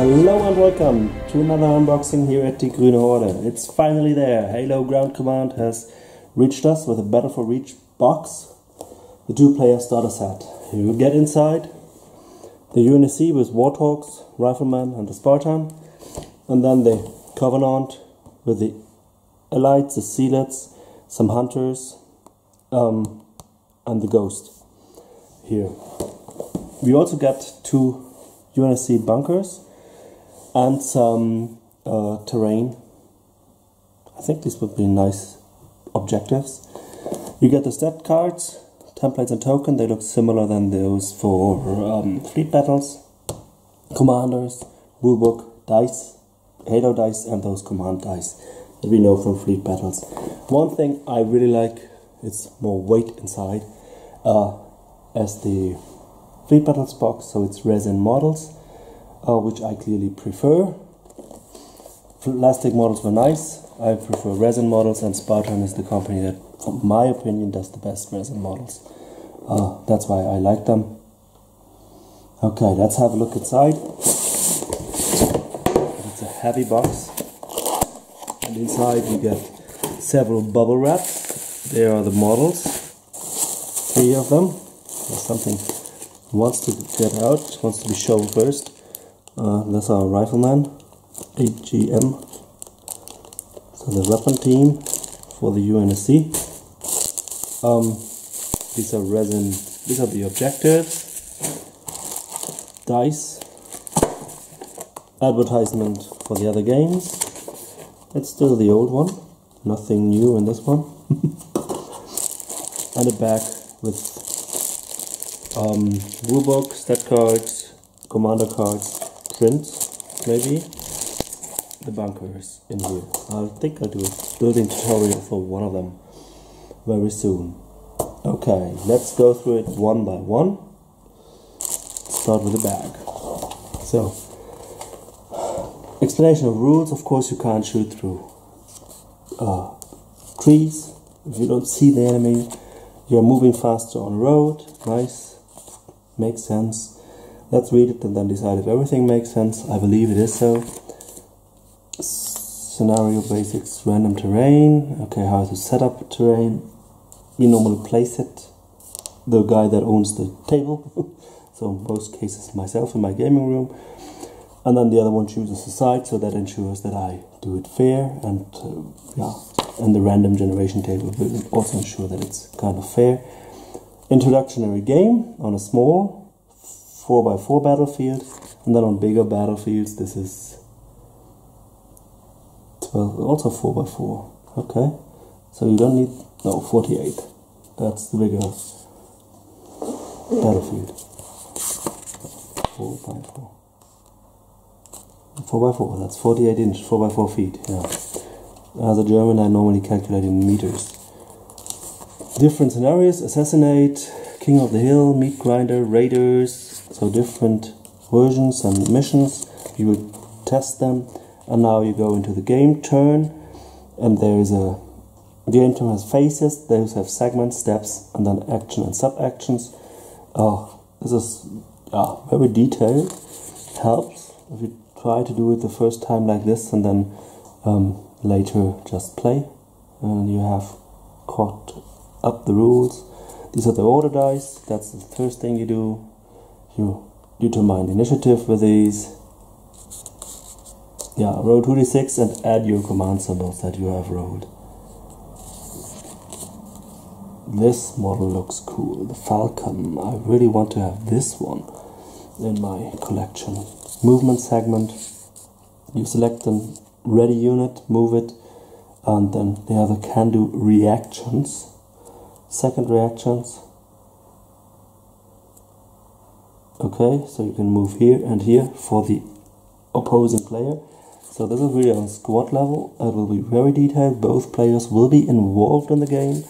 Hello and welcome to another unboxing here at Die Grüne Horde. It's finally there. Halo Ground Command has reached us with a Battle for Reach box, the two-player starter set. You get inside the UNSC with Warthogs, Rifleman and the Spartan, and then the Covenant with the Elites, the Zealots, some Hunters, um, and the Ghost here. We also get two UNSC bunkers and some uh, terrain. I think these would be nice objectives. You get the stat cards, templates and token. They look similar than those for um, fleet battles, commanders, rulebook, dice, Halo dice, and those command dice that we know from fleet battles. One thing I really like is more weight inside, uh, as the fleet battles box, so it's resin models uh, which I clearly prefer. Plastic models were nice. I prefer resin models, and Spartan is the company that, in my opinion, does the best resin models. Uh, that's why I like them. Okay, let's have a look inside. It's a heavy box, and inside you get several bubble wraps. There are the models, three of them. There's something wants to get out, wants to be shown first. Uh, that's our rifleman, AGM. So the weapon team for the UNSC. Um, these are resin, these are the objectives, dice, advertisement for the other games. It's still the old one, nothing new in this one. and a bag with um, rulebook, stat cards, commander cards, maybe. The bunkers in here. I think I'll do a building tutorial for one of them very soon. Okay, let's go through it one by one. Start with the bag. So, explanation of rules. Of course, you can't shoot through uh, trees. If you don't see the enemy, you're moving faster on road. Nice, makes sense. Let's read it and then decide if everything makes sense. I believe it is so. Scenario basics, random terrain. Okay, how to set up terrain. We normally place it. The guy that owns the table. so in most cases myself in my gaming room. And then the other one chooses a side, so that ensures that I do it fair and uh, yeah. And the random generation table will also ensure that it's kind of fair. Introductionary game on a small 4x4 battlefield and then on bigger battlefields this is 12 also 4x4 okay? So you don't need no 48 that's the bigger battlefield. 4x4 4x4 that's 48 inch 4x4 feet yeah. As a German I normally calculate in meters different scenarios assassinate king of the hill meat grinder raiders so different versions and missions. You will test them and now you go into the game turn and there is a game turn has phases those have segments steps and then action and sub actions oh this is yeah, very detailed. Helps if you try to do it the first time like this and then um, later just play and you have caught up the rules. These are the order dice. That's the first thing you do. You determine initiative with these. Yeah roll 2d6 and add your command symbols that you have rolled. This model looks cool. The falcon. I really want to have this one in my collection. Movement segment. You select a ready unit move it and then they the other can do reactions second reactions. Okay so you can move here and here for the opposing player. So this is really on squad level. It will be very detailed. Both players will be involved in the game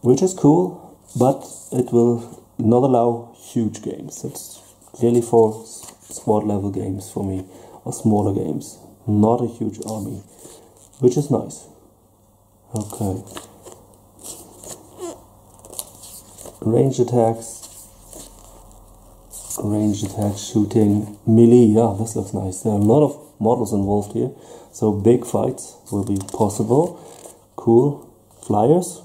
which is cool but it will not allow huge games. It's clearly for squad level games for me or smaller games not a huge army which is nice. Okay range attacks range attack, shooting, melee. Yeah, this looks nice. There are a lot of models involved here, so big fights will be possible. Cool flyers.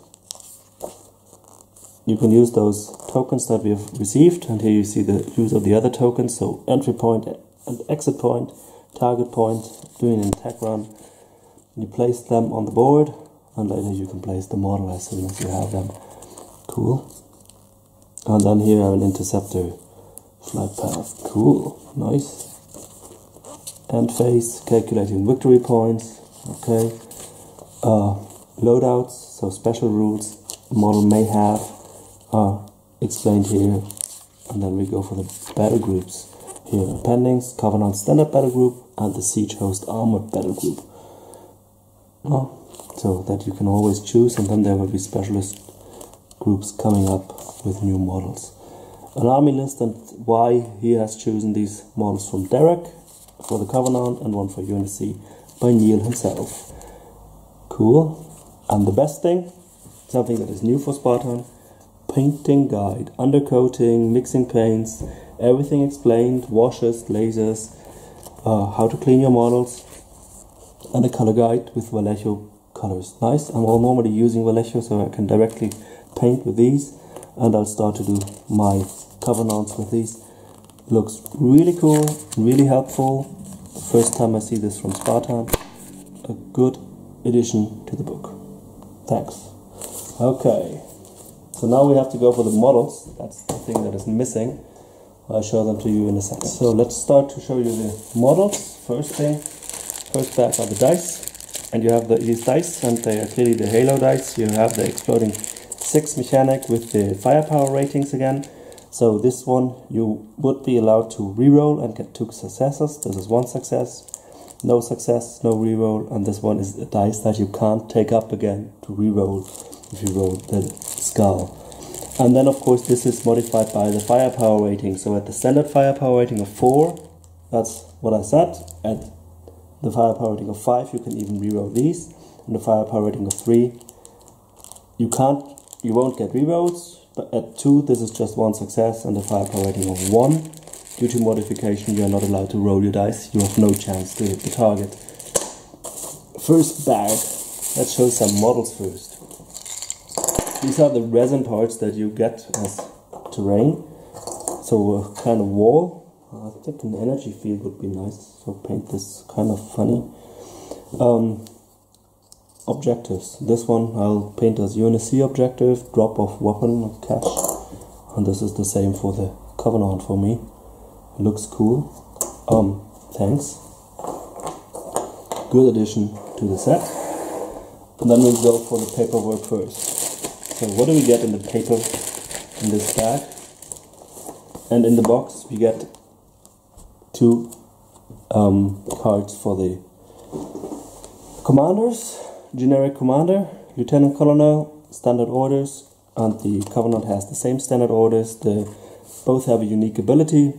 You can use those tokens that we have received, and here you see the use of the other tokens. So entry point and exit point, target point, doing an attack run. You place them on the board, and later you can place the model as soon as you have them. Cool. And then here I have an interceptor flight path. Cool, nice. End phase, calculating victory points. Okay. Uh, loadouts, so special rules model may have are explained here. And then we go for the battle groups. Here, appendix, Covenant Standard Battle Group, and the Siege Host Armored Battle Group. So that you can always choose, and then there will be specialist groups coming up with new models. An army list and why he has chosen these models from Derek for the Covenant and one for UNSC by Neil himself. Cool. And the best thing, something that is new for Spartan, painting guide, undercoating, mixing paints, everything explained, washes, lasers, uh, how to clean your models, and a color guide with Vallejo colors. Nice. I'm all normally using Vallejo so I can directly paint with these and I'll start to do my covenants with these. Looks really cool, really helpful. First time I see this from Spartan. A good addition to the book. Thanks. Okay, so now we have to go for the models. That's the thing that is missing. I'll show them to you in a second. So let's start to show you the models. First thing, first back are the dice. And you have the, these dice, and they are clearly the Halo dice. You have the exploding 6 mechanic with the firepower ratings again. So this one you would be allowed to reroll and get two successes. This is one success, no success, no reroll, and this one is a dice that you can't take up again to reroll if you roll the skull. And then of course this is modified by the firepower rating. So at the standard firepower rating of 4, that's what I said. At the firepower rating of 5 you can even reroll these. And the firepower rating of 3 you can't you won't get rerolls, but at 2 this is just one success and a firepower rating of 1. Due to modification you are not allowed to roll your dice, you have no chance to hit the target. First bag, let's show some models first. These are the resin parts that you get as terrain. So a kind of wall. I think an energy field would be nice, so paint this kind of funny. Um, objectives. This one I'll paint as UNSC objective, drop of weapon cache. And this is the same for the Covenant for me. Looks cool. Um, thanks. Good addition to the set. And then we'll go for the paperwork first. So what do we get in the paper in this bag? And in the box we get two um, cards for the commanders generic commander, lieutenant colonel, standard orders, and the Covenant has the same standard orders. The both have a unique ability.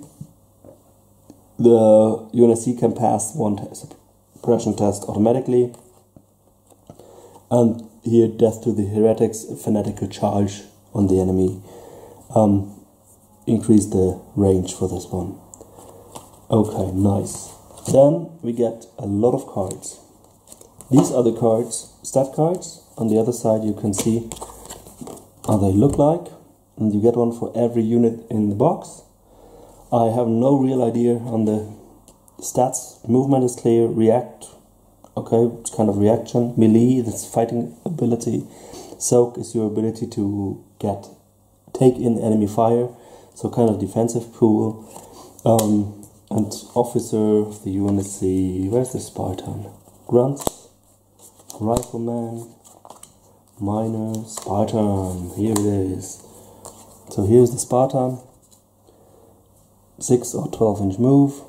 The UNSC can pass one suppression test automatically, and here death to the heretics, fanatical charge on the enemy. Um, increase the range for this one. Okay, nice. Then we get a lot of cards. These are the cards, stat cards. On the other side you can see how they look like. And you get one for every unit in the box. I have no real idea on the stats. Movement is clear, react, okay, it's kind of reaction. Melee, that's fighting ability. Soak is your ability to get, take in enemy fire. So kind of defensive pool. Um, and officer of the UNSC, where's the Spartan? Grunts, Rifleman, Miner, Spartan. Here it is. So here's the Spartan. 6 or 12 inch move.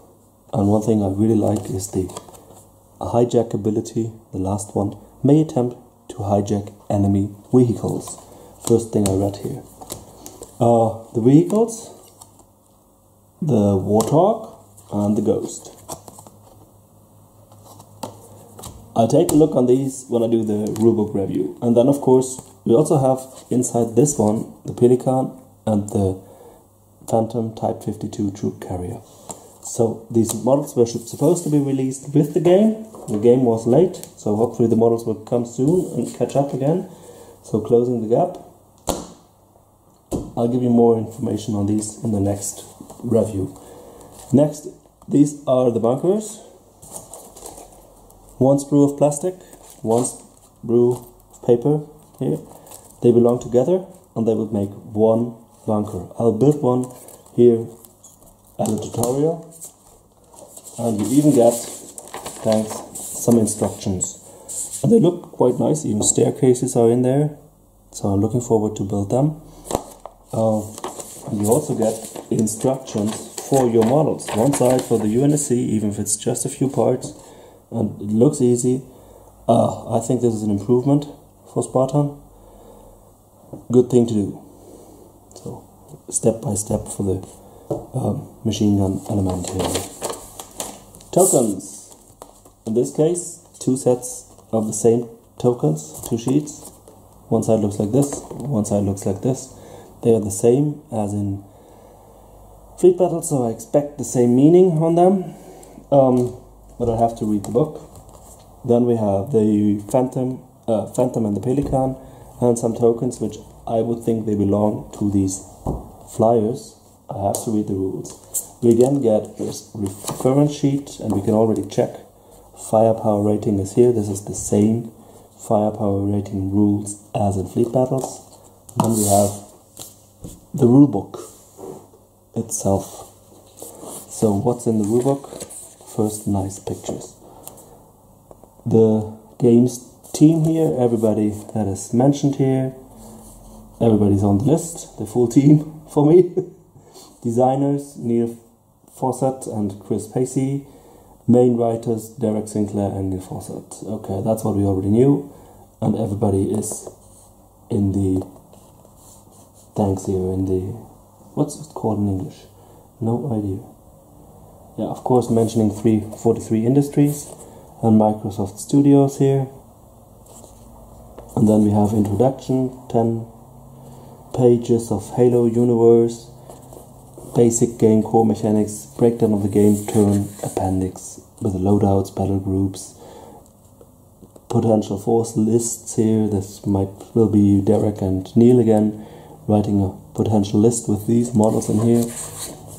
And one thing I really like is the hijack ability, the last one. May attempt to hijack enemy vehicles. First thing I read here. Uh, the vehicles, the Warthog, and the Ghost. I'll take a look on these when I do the rulebook review. And then, of course, we also have inside this one the Pelican and the Phantom Type 52 troop carrier. So these models were supposed to be released with the game. The game was late, so hopefully the models will come soon and catch up again. So closing the gap. I'll give you more information on these in the next review. Next, these are the bunkers. One sprue of plastic, one sprue of paper here. They belong together and they will make one bunker. I'll build one here as a tutorial. And you even get thanks some instructions. And they look quite nice. Even staircases are in there. So I'm looking forward to build them. Uh, you also get instructions for your models. One side for the UNSC even if it's just a few parts and it looks easy. Uh, I think this is an improvement for Spartan. Good thing to do. So step by step for the um, machine gun element here. Tokens. In this case two sets of the same tokens two sheets. One side looks like this one side looks like this. They are the same as in Fleet Battle so I expect the same meaning on them. Um, but I have to read the book then we have the Phantom uh, Phantom and the Pelican and some tokens which I would think they belong to these flyers. I have to read the rules. We again get this reference sheet and we can already check firepower rating is here. This is the same firepower rating rules as in fleet battles. Then we have the rule book itself. So what's in the rule book? First, nice pictures. The game's team here, everybody that is mentioned here, everybody's on the list, the full team for me. Designers Neil Fawcett and Chris Pacey. Main writers Derek Sinclair and Neil Fawcett. Okay, that's what we already knew, and everybody is in the thanks here in the what's it called in English? No idea. Yeah, of course, mentioning 343 Industries and Microsoft Studios here. And then we have introduction, 10 pages of Halo universe, basic game core mechanics, breakdown of the game turn appendix with loadouts, battle groups, potential force lists here. This might will be Derek and Neil again writing a potential list with these models in here.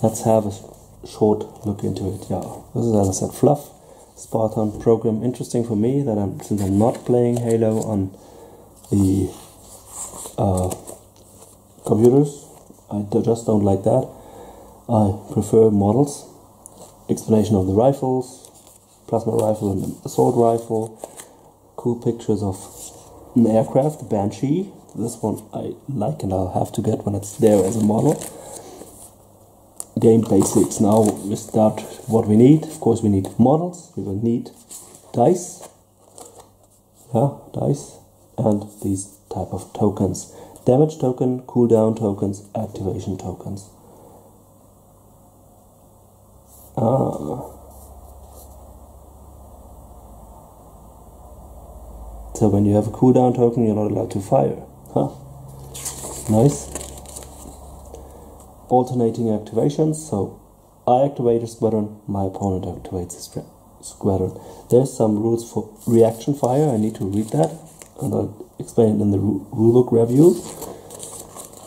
Let's have a short look into it. Yeah, this is as I said, fluff. Spartan program interesting for me that I'm since I'm not playing Halo on the uh, computers. I just don't like that. I prefer models. Explanation of the rifles, plasma rifle and assault rifle. Cool pictures of an aircraft, Banshee. This one I like and I'll have to get when it's there as a model. Game basics. Now we start what we need. Of course we need models. We will need dice. Yeah, dice. And these type of tokens damage token, cooldown tokens, activation tokens. Ah. So when you have a cooldown token, you're not allowed to fire. Huh? Nice. Alternating activations. So I activate a squadron, my opponent activates a squadron. There's some rules for reaction fire. I need to read that, and I'll explain it in the rulebook review.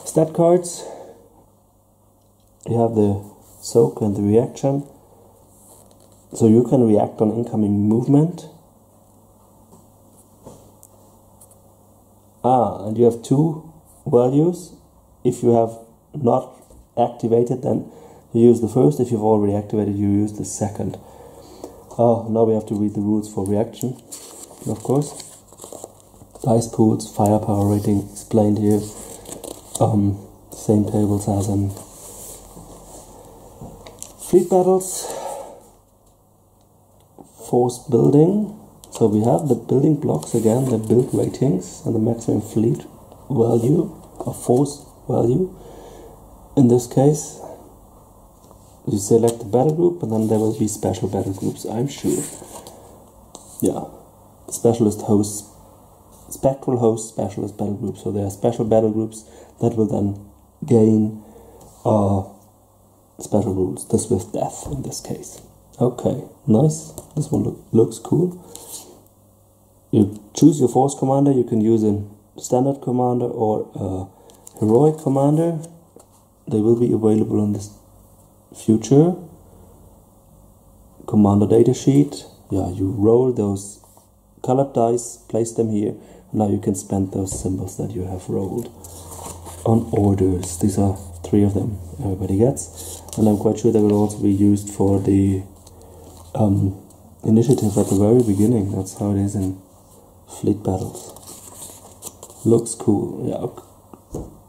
Stat cards. You have the soak and the reaction. So you can react on incoming movement. Ah, and you have two values. If you have not activated, then you use the first. If you've already activated, you use the second. Oh, now we have to read the rules for reaction, of course dice pools, firepower rating explained here. Um, same tables as in fleet battles. Force building. So we have the building blocks again, the build ratings and the maximum fleet value or force value. In this case, you select the battle group and then there will be special battle groups, I'm sure. Yeah, specialist hosts spectral hosts specialist battle groups. So there are special battle groups that will then gain uh, special rules. The Swift Death in this case. Okay, nice. This one look, looks cool. You choose your force commander. You can use a standard commander or a heroic commander. They will be available in this future. Commander data sheet. Yeah, you roll those colored dice, place them here. Now you can spend those symbols that you have rolled on orders. These are three of them everybody gets. And I'm quite sure they will also be used for the um, initiative at the very beginning. That's how it is in fleet battles. Looks cool. Yeah.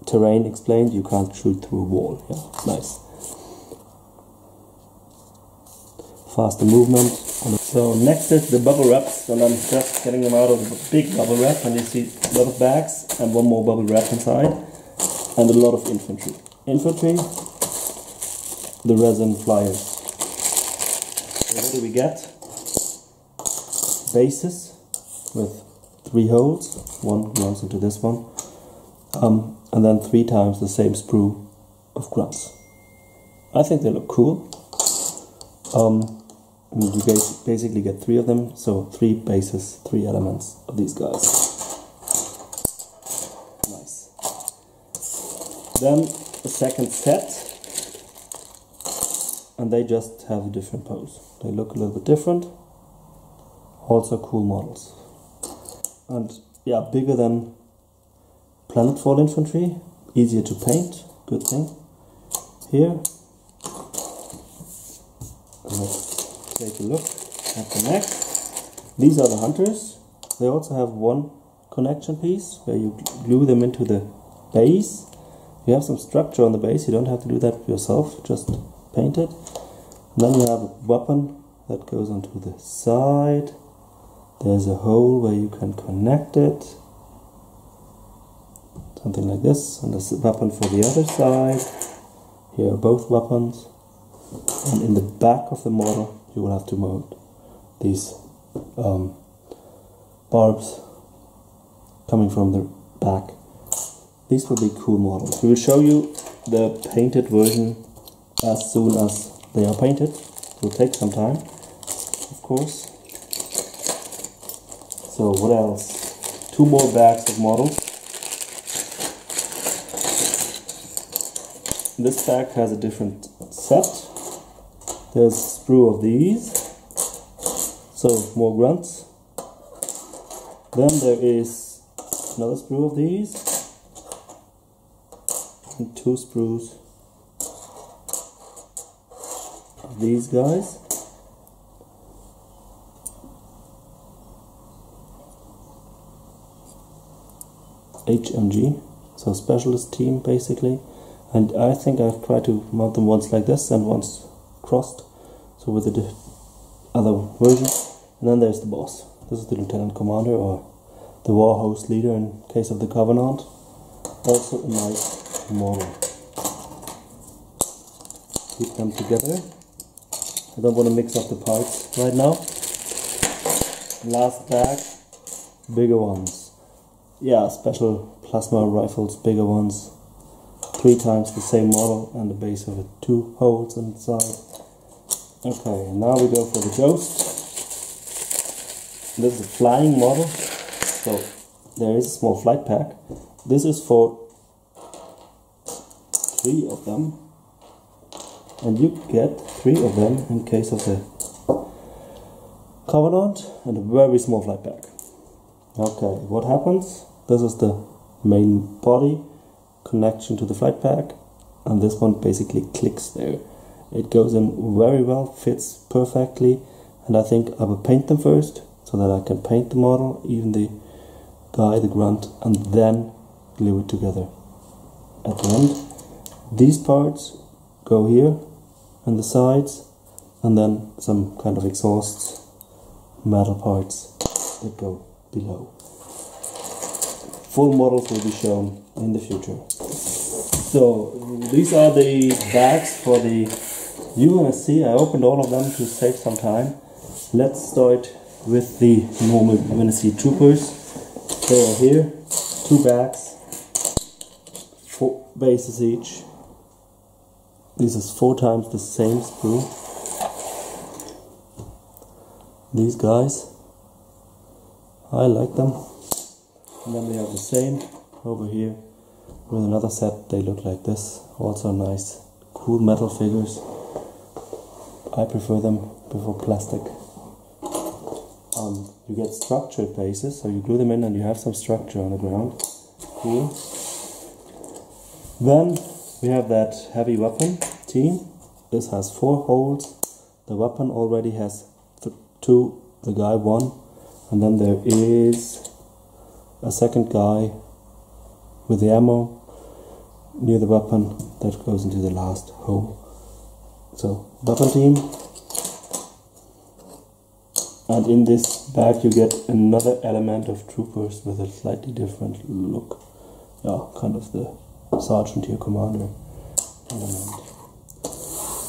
Terrain explained. You can't shoot through a wall. Yeah, nice. Faster movement. So next is the bubble wraps, and I'm just getting them out of the big bubble wrap, and you see a lot of bags and one more bubble wrap inside, and a lot of infantry. Infantry, the resin flyers. So what do we get? Bases with three holes. One goes into this one, um, and then three times the same sprue of grunts. I think they look cool. Um, you basically get three of them, so three bases, three elements of these guys. Nice. Then the second set, and they just have a different pose. They look a little bit different. Also cool models. And yeah, bigger than Planetfall Infantry, easier to paint, good thing. Here, take a look at the neck. These are the hunters. They also have one connection piece where you glue them into the base. You have some structure on the base, you don't have to do that yourself, just paint it. And then you have a weapon that goes onto the side. There's a hole where you can connect it. Something like this. And a weapon for the other side. Here are both weapons. And in the back of the model you will have to mount these um, barbs coming from the back. These will be cool models. We will show you the painted version as soon as they are painted. It will take some time, of course. So what else? Two more bags of models. This bag has a different set. There's a sprue of these. So more grunts. Then there is another sprue of these. And two sprues of these guys. HMG so specialist team basically and I think I've tried to mount them once like this and once crossed so with the other version. And then there's the boss. This is the lieutenant commander or the war host leader in case of the covenant. Also a nice model. Keep them together. I don't want to mix up the parts right now. Last bag bigger ones. Yeah special plasma rifles bigger ones three times the same model and the base of it two holes inside Okay, and now we go for the ghost. This is a flying model, so there is a small flight pack. This is for three of them, and you get three of them in case of the Covenant and a very small flight pack. Okay, what happens? This is the main body connection to the flight pack, and this one basically clicks there. It goes in very well fits perfectly and I think I will paint them first so that I can paint the model even the guy the grunt and then glue it together. At the end these parts go here and the sides and then some kind of exhausts metal parts that go below full models will be shown in the future so these are the bags for the UNSC, I opened all of them to save some time. Let's start with the normal UNSC troopers. They are here, two bags, four bases each. This is four times the same sprue. These guys, I like them. And then we have the same over here with another set. They look like this. Also nice, cool metal figures. I prefer them before plastic. Um, you get structured bases, so you glue them in and you have some structure on the ground. Cool. Then we have that heavy weapon team. This has four holes. The weapon already has two, the guy one, and then there is a second guy with the ammo near the weapon that goes into the last hole. So, weapon team. And in this bag you get another element of troopers with a slightly different look. Yeah, kind of the sergeant here, commander element.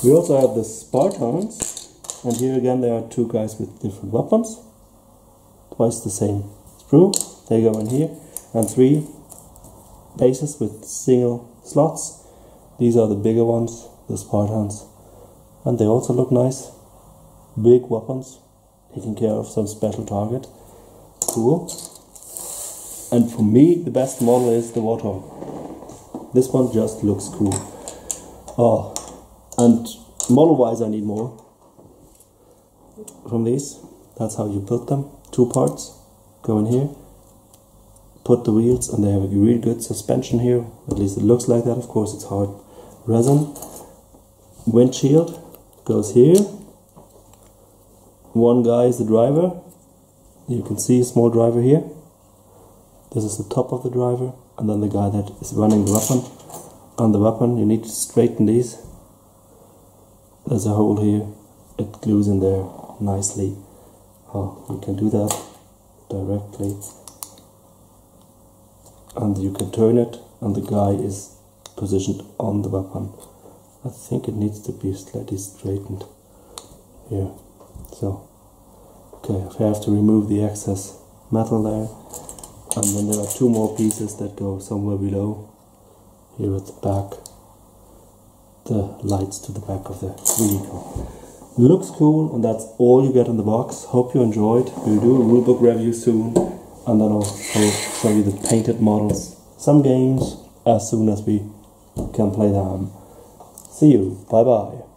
We also have the Spartans, and here again there are two guys with different weapons. Twice the same sprue, they go in here, and three bases with single slots. These are the bigger ones, the Spartans, and they also look nice. Big weapons, taking care of some special target. Cool. And for me, the best model is the Warthog. This one just looks cool. Oh, and model wise, I need more from these. That's how you build them. Two parts go in here, put the wheels, and they have a really good suspension here. At least it looks like that. Of course, it's hard resin. Windshield goes here. One guy is the driver. You can see a small driver here. This is the top of the driver, and then the guy that is running the weapon on the weapon you need to straighten these there's a hole here it glues in there nicely oh, you can do that directly and you can turn it and the guy is positioned on the weapon. I think it needs to be slightly straightened here. So okay I have to remove the excess metal there. And then there are two more pieces that go somewhere below here at the back. The lights to the back of the vehicle. Looks cool and that's all you get in the box. Hope you enjoyed. We'll do a rulebook review soon and then I'll show you the painted models. Some games as soon as we can play them. See you. Bye bye